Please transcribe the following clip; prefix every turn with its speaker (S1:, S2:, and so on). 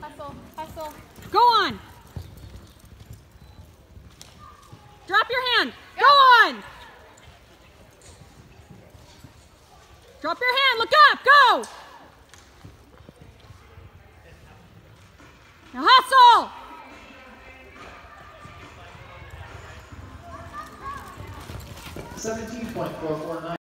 S1: Hustle, hustle.
S2: Go on. Drop your hand. Go on. Drop your hand. Look up. Go. Now hustle.
S3: Seventeen point four four nine.